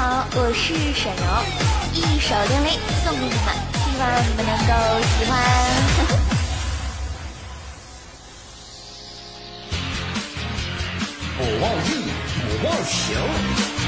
好，我是沈柔，一首《零零》送给你们，希望你们能够喜欢。不忘义，不忘情。